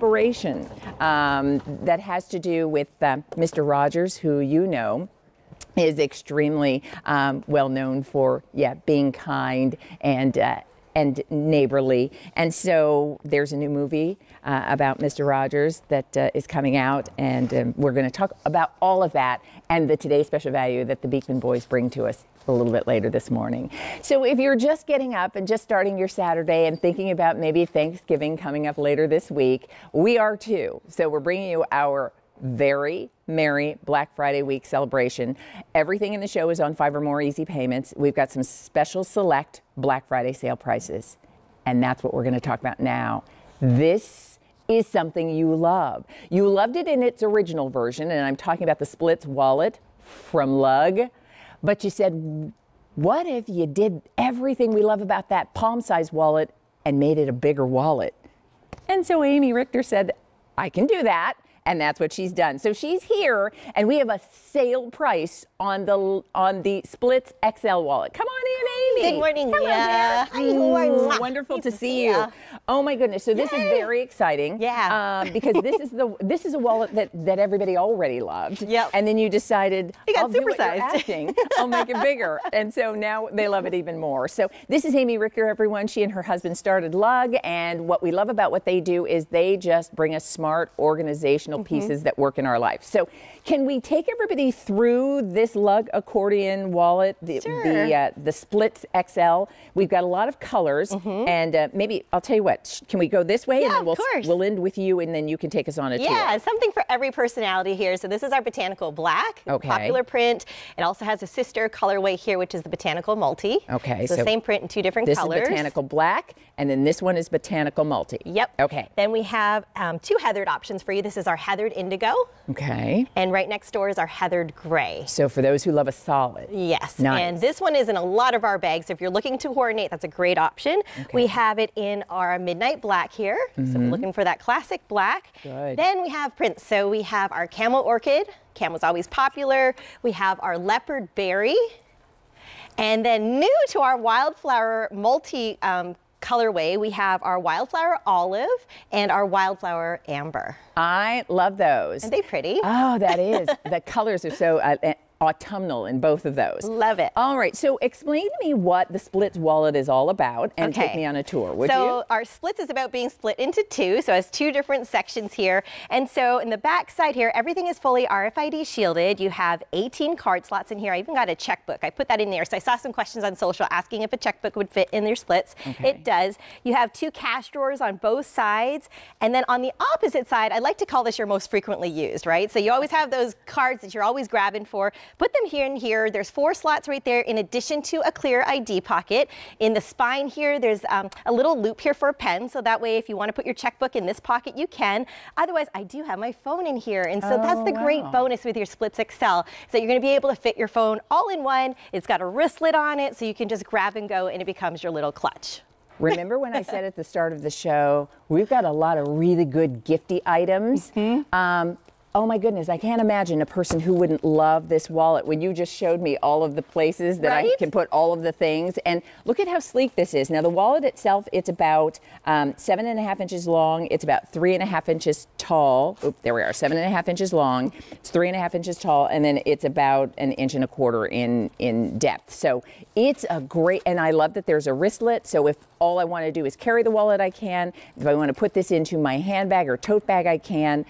collaboration um, that has to do with uh, Mr. Rogers, who you know is extremely um, well known for yeah being kind and uh, and neighborly. And so there's a new movie uh, about Mr. Rogers that uh, is coming out, and um, we're going to talk about all of that and the today's special value that the Beekman boys bring to us a little bit later this morning. So if you're just getting up and just starting your Saturday and thinking about maybe Thanksgiving coming up later this week, we are too. So we're bringing you our very merry Black Friday week celebration. Everything in the show is on five or more easy payments. We've got some special select Black Friday sale prices. And that's what we're going to talk about now. This is something you love. You loved it in its original version, and I'm talking about the Splits wallet from Lug. But you said, what if you did everything we love about that palm size wallet and made it a bigger wallet? And so Amy Richter said, I can do that and that's what she's done. So she's here, and we have a sale price on the on the Splits XL wallet. Come on. Good morning, Hello Leah. Hi, mm, wonderful nice to, to see you. Oh my goodness! So this Yay. is very exciting. Yeah. Um, because this is the this is a wallet that that everybody already loved. Yep. And then you decided you got I'll supersized. I'll make it bigger, and so now they love it even more. So this is Amy Ricker, everyone. She and her husband started Lug, and what we love about what they do is they just bring us smart organizational mm-hmm. pieces that work in our life. So, can we take everybody through this lug accordion wallet, the sure. the, uh, the Splits XL? We've got a lot of colors, mm-hmm. and uh, maybe I'll tell you what. Can we go this way, yeah, and then we'll of course. we'll end with you, and then you can take us on a yeah, tour. Yeah, something for every personality here. So this is our botanical black, okay. popular print. It also has a sister colorway here, which is the botanical multi. Okay, so, so same print in two different this colors. This is botanical black, and then this one is botanical multi. Yep. Okay. Then we have um, two heathered options for you. This is our heathered indigo. Okay. And right next door is our heathered gray. So for those who love a solid. Yes. Nice. And this one is in a lot of our bags. So if you're looking to coordinate, that's a great option. Okay. We have it in our midnight black here. Mm-hmm. So we're looking for that classic black. Good. Then we have prints. So we have our camel orchid. Camel's always popular. We have our leopard berry. And then new to our wildflower multi um, colorway, we have our wildflower olive and our wildflower amber. I love those. Aren't they pretty? Oh, that is. the colors are so uh, autumnal in both of those. Love it. All right, so explain to me what the Splits wallet is all about and okay. take me on a tour, would so you? So our Splits is about being split into two, so it has two different sections here. And so in the back side here, everything is fully RFID shielded. You have 18 card slots in here. I even got a checkbook. I put that in there. So I saw some questions on social asking if a checkbook would fit in their Splits. Okay. It does. You have two cash drawers on both sides. And then on the opposite side, I like to call this your most frequently used, right? So you always have those cards that you're always grabbing for. Put them here and here here. There's four slots right there in addition to a clear ID pocket. In the spine here, there's um, a little loop here for a pen. So that way, if you want to put your checkbook in this pocket, you can. Otherwise, I do have my phone in here. And so oh, that's the wow. great bonus with your Splits XL. So you're going to be able to fit your phone all in one. It's got a wristlet on it, so you can just grab and go, and it becomes your little clutch. Remember when I said at the start of the show, we've got a lot of really good gifty items. Mm-hmm. Um, Oh my goodness, I can't imagine a person who wouldn't love this wallet when you just showed me all of the places that right? I can put all of the things. And look at how sleek this is. Now, the wallet itself, it's about um, seven and a half inches long. It's about three and a half inches tall. Oop, there we are, seven and a half inches long. It's three and a half inches tall, and then it's about an inch and a quarter in, in depth. So it's a great, and I love that there's a wristlet. So if all I want to do is carry the wallet, I can. If I want to put this into my handbag or tote bag, I can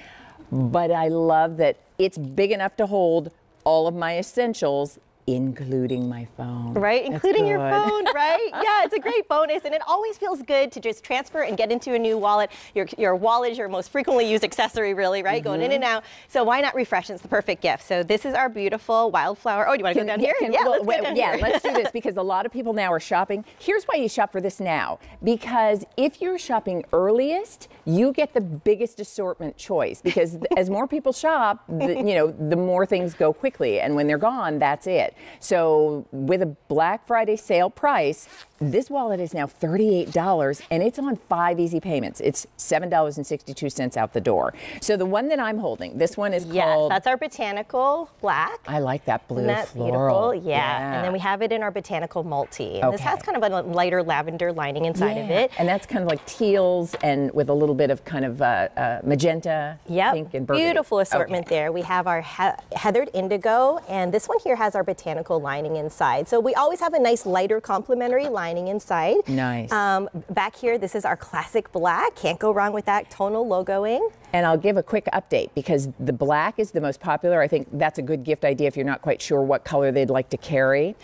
but I love that it's big enough to hold all of my essentials including my phone. Right, That's including your phone, right? yeah, it's a great bonus, and it always feels good to just transfer and get into a new wallet. Your, your wallet is your most frequently used accessory, really, right? Mm-hmm. Going in and out. So why not refresh? It's the perfect gift. So this is our beautiful wildflower. Oh, do you want to go down here? Can, yeah, well, let's wait, down yeah, here. let's do this because a lot of people now are shopping. Here's why you shop for this now. Because if you're shopping earliest, you get the biggest assortment choice. Because as more people shop, the, you know, the more things go quickly, and when they're gone, that's it. Get. So with a Black Friday sale price, this wallet is now $38 and it's on five easy payments. It's $7.62 out the door. So the one that I'm holding, this one is Yes, called that's our botanical black. I like that blue Isn't that floral. beautiful? Yeah. And then we have it in our botanical multi. And this has kind of a lighter lavender lining inside of it. And that's kind of like teals and with a little bit of kind of uh, uh, magenta, Yep. pink, and burgundy. Beautiful assortment Okay. there. We have our he- heathered indigo, and this one here has our botanical lining inside. So we always have a nice lighter complementary lining inside. Nice. Um, back here, this is our classic black. Can't go wrong with that tonal logoing. And I'll give a quick update because the black is the most popular. I think that's a good gift idea if you're not quite sure what color they'd like to carry.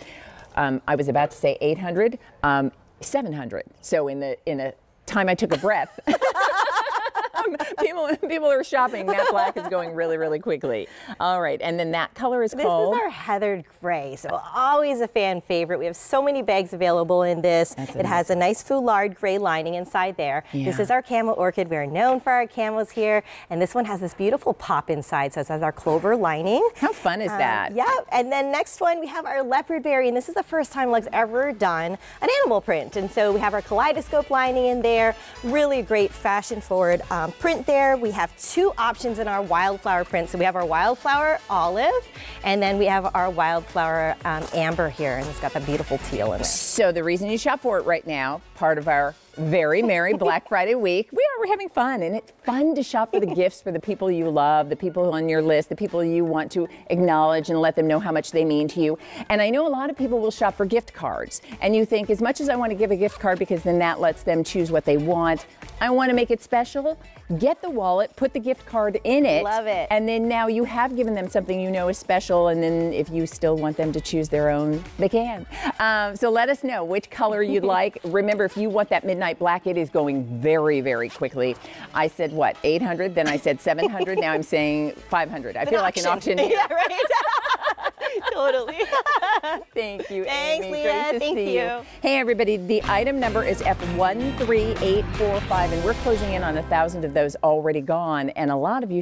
Um, I was about to say 800, um, 700. So in the in a time I took a breath. people people are shopping. That black is going really really quickly. All right, and then that color is This called. is our heathered gray, so always a fan favorite. We have so many bags available in this. That's it has a nice foulard gray lining inside there. This is our camel orchid. We're known for our camels here, and this one has this beautiful pop inside, so it has our clover lining. How fun is that? Yeah, and then next one we have our leopard berry, and this is the first time Lug's ever done an animal print. And so we have our kaleidoscope lining in there, really great fashion forward um, print there. We have two options in our wildflower print. So we have our wildflower olive, and then we have our wildflower um, amber here, and it's got the beautiful teal in it. So the reason you shop for it right now, part of our very merry Black Friday week, we are we're having fun, and it's fun to shop for the gifts for the people you love, the people on your list, the people you want to acknowledge and let them know how much they mean to you. And I know a lot of people will shop for gift cards, and you think, as much as I want to give a gift card because then that lets them choose what they want, I want to make it special. Get the wallet, put the gift card in it, Love it. and then now you have given them something you know is special, and then if you still want them to choose their own, they can. Um, so let us know which color you'd like. Remember, if you want that midnight black, it is going very, very quickly. I said what, 800? Then I said 700. now I'm saying 500. I feel like an auctioneer. yeah, right. totally. Thank you, Thanks, Amy. Leah. Great Thank see you. Hey, everybody. The item number is F13845, and we're closing in on a thousand of those already gone, and a lot of you.